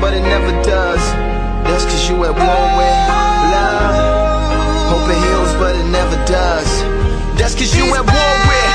but it never does. That's cause you at war with love. Hope it heals, but it never does. That's cause you at war with